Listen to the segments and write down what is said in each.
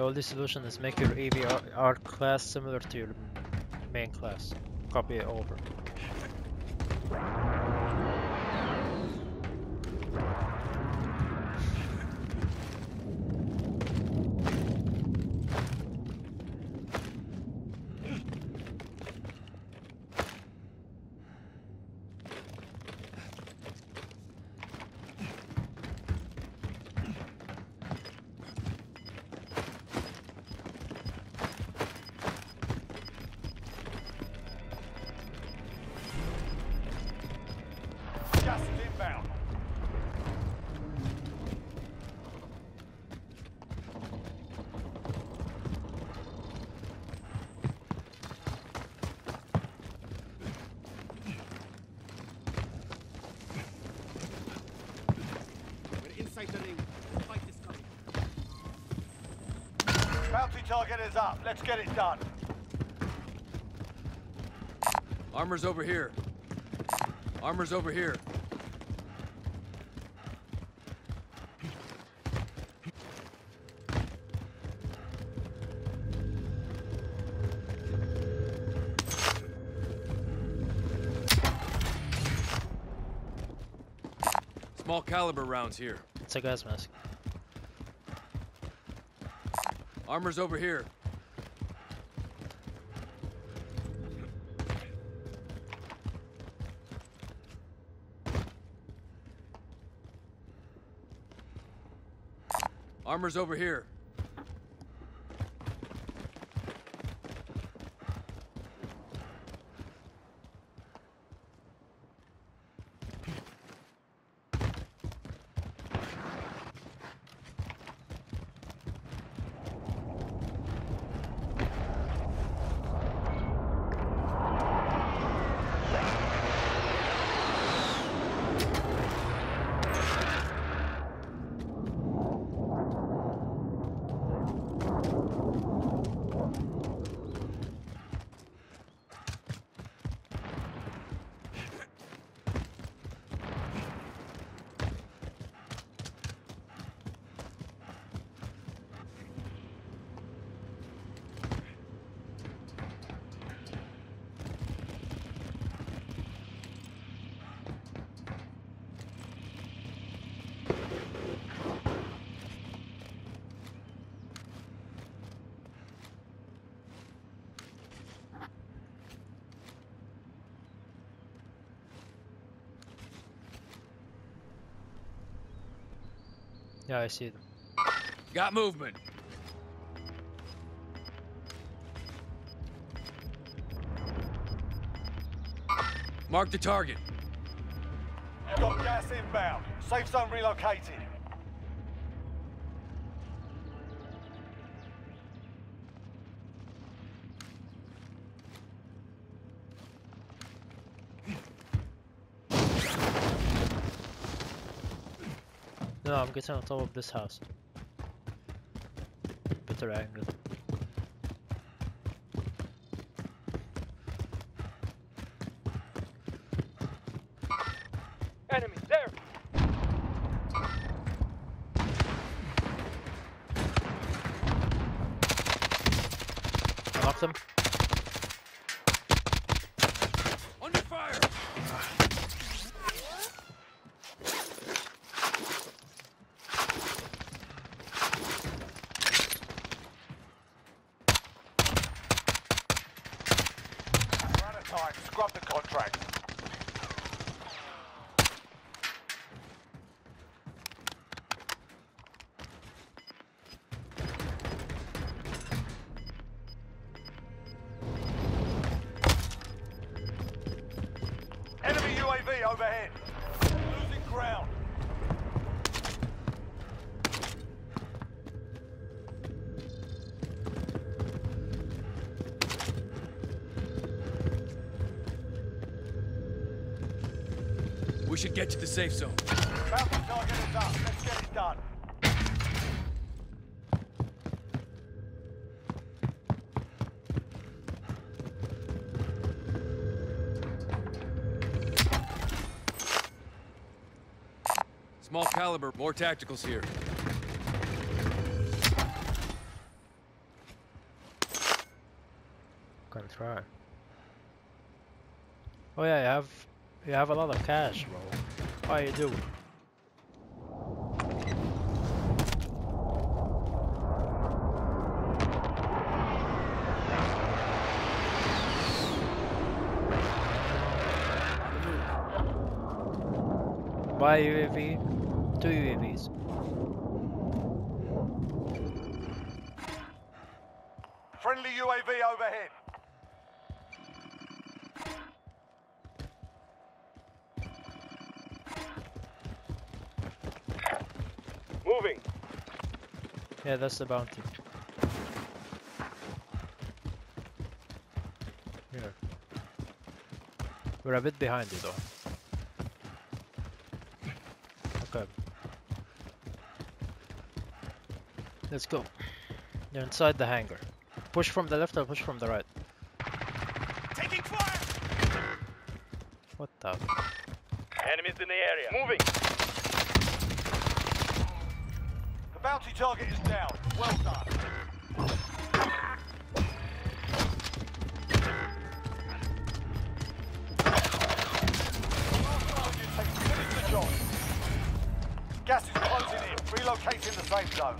The only solution is make your AVR class similar to your main class. Copy it over. Target is up. Let's get it done. Armor's over here. Armor's over here. Small caliber rounds here. It's a gas mask. Armor's over here. Armor's over here. Yeah, I see them. Got movement. Mark the target. Got gas inbound. Safe zone relocated. No, I'm getting on top of this house. Better angle. Enemy there! I knocked him. Scrub the contract. Enemy UAV overhead. should get to the safe zone. Target is up. Let's get it done. Small caliber, more tacticals here. Gotta try. Oh yeah, I have you have a lot of cash, bro. Are you do? Buy UAV, two UAVs. Friendly UAV overhead. Yeah, that's the bounty. Here. We're a bit behind you though. Okay. Let's go. You're inside the hangar. Push from the left or push from the right? Taking fire! What the? Enemies in the area. Moving. The bounty target is down. Well done. Gas is closing in. Relocating the safe zone.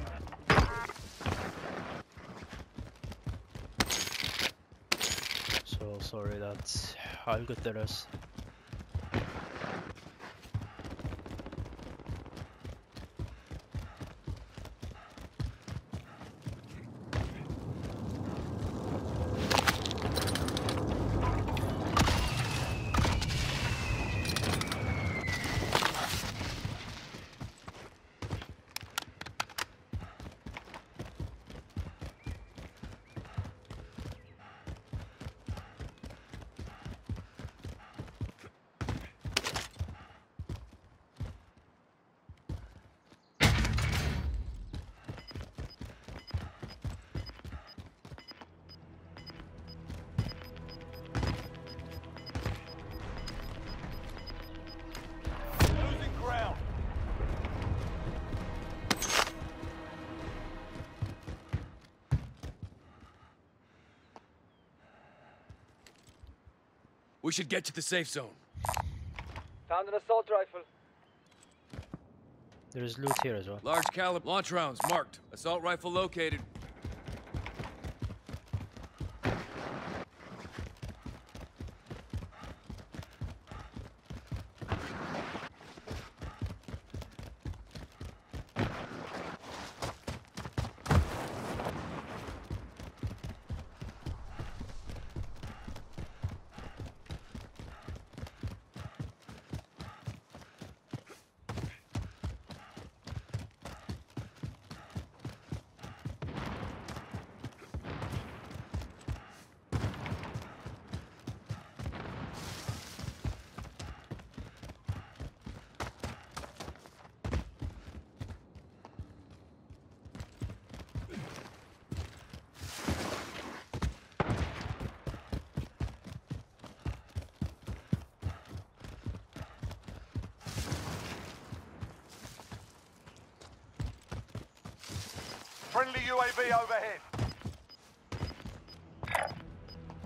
So sorry that I'll get the rest. We should get to the safe zone. Found an assault rifle. There's loot here as well. Large caliber launch rounds marked. Assault rifle located. Friendly UAV overhead.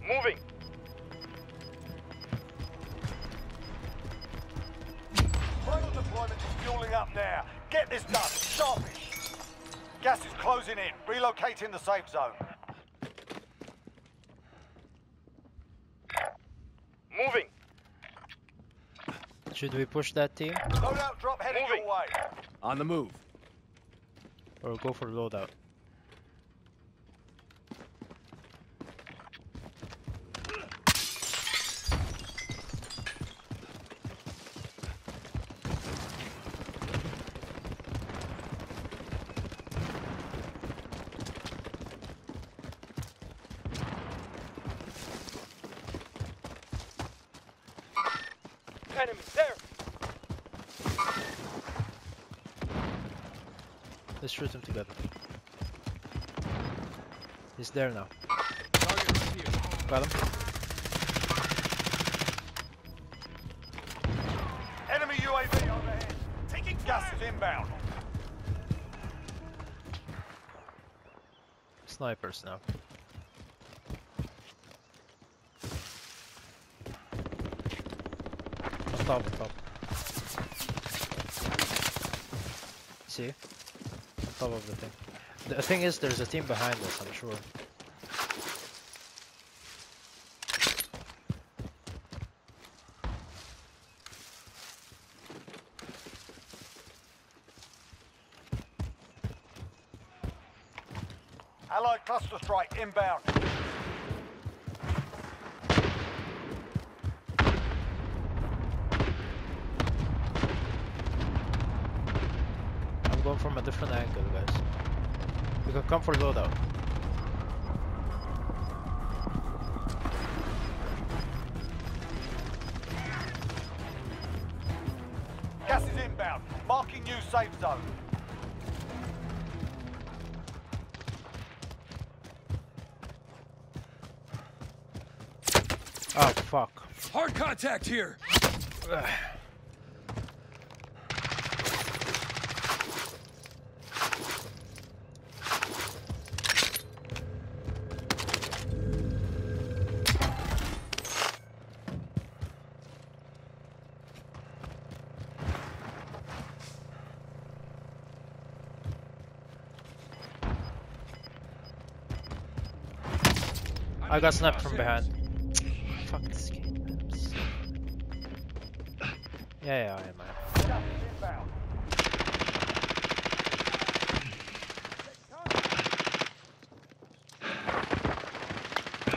Moving. Final deployment is fueling up now. Get this done. Sharpish. Gas is closing in. Relocating the safe zone. Moving. Should we push that team Loadout drop heading your way. On the move. Or go for loadout? Enemies there! Let's shoot them together. He's there now. Got him. Enemy UAV overhead. Taking gas inbound. Snipers now. Top, top. See? On top of the thing. The thing is, there's a team behind us, I'm sure. Allied cluster strike inbound. Going from a different angle, guys. You can come for loadout. Gas is inbound. Marking new safe zone. Oh, fuck. Hard contact here. I got snapped from behind. Fuck this game. man. Yeah, yeah, I am. I am. Gas is inbound.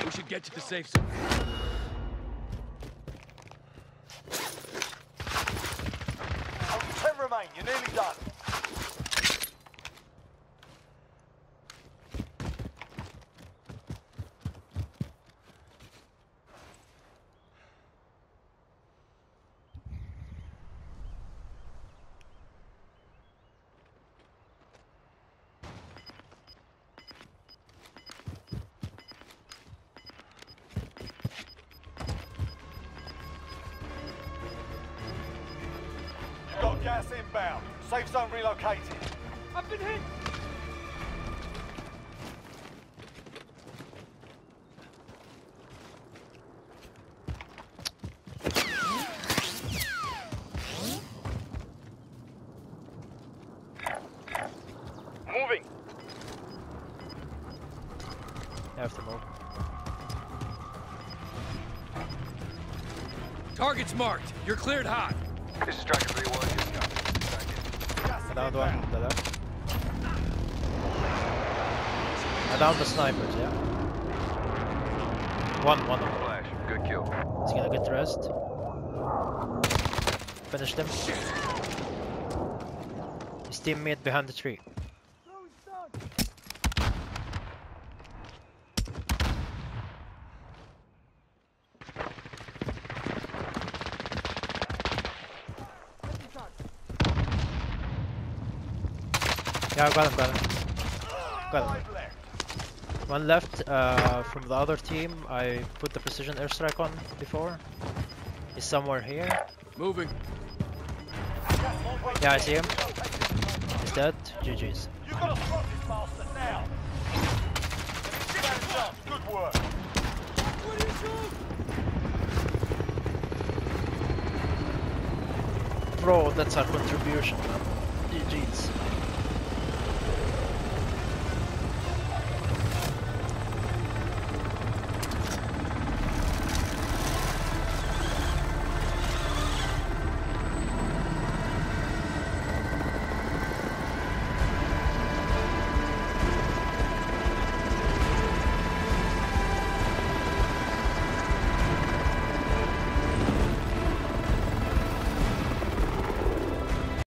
We should get to the safe zone. Gas inbound. Safe zone relocated. I've been hit! Moving! Have to move. Target's marked. You're cleared hot. This is Striker 3-1, Down inbound. one, the. I uh, downed the snipers, yeah. One, one of them. Flash, good kill. He's gonna get rest. Finish them. His teammate behind the tree. Yeah, I got him, got him. Got him. One left uh, from the other team. I put the precision airstrike on before. He's somewhere here. Moving. Yeah, I see him. He's dead. GG's. You've got to spot this bastard now. Good work. Bro, that's our contribution. GG's.